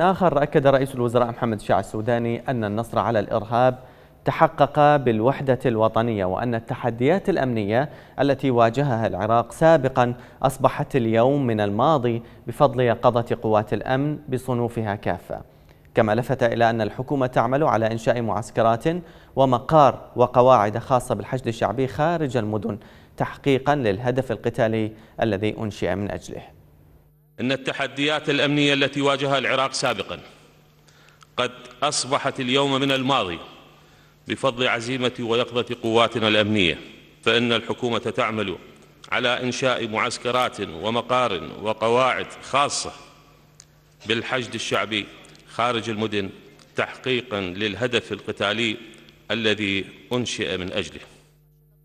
آخر أكد رئيس الوزراء محمد شاع السوداني أن النصر على الإرهاب تحقق بالوحدة الوطنية وأن التحديات الأمنية التي واجهها العراق سابقا أصبحت اليوم من الماضي بفضل يقظة قوات الأمن بصنوفها كافة. كما لفت إلى أن الحكومة تعمل على إنشاء معسكرات ومقار وقواعد خاصة بالحشد الشعبي خارج المدن تحقيقا للهدف القتالي الذي أنشئ من أجله. إن التحديات الأمنية التي واجهها العراق سابقا قد أصبحت اليوم من الماضي بفضل عزيمة ويقظة قواتنا الأمنية فإن الحكومة تعمل على إنشاء معسكرات ومقار وقواعد خاصة بالحشد الشعبي خارج المدن تحقيقا للهدف القتالي الذي أنشئ من أجله.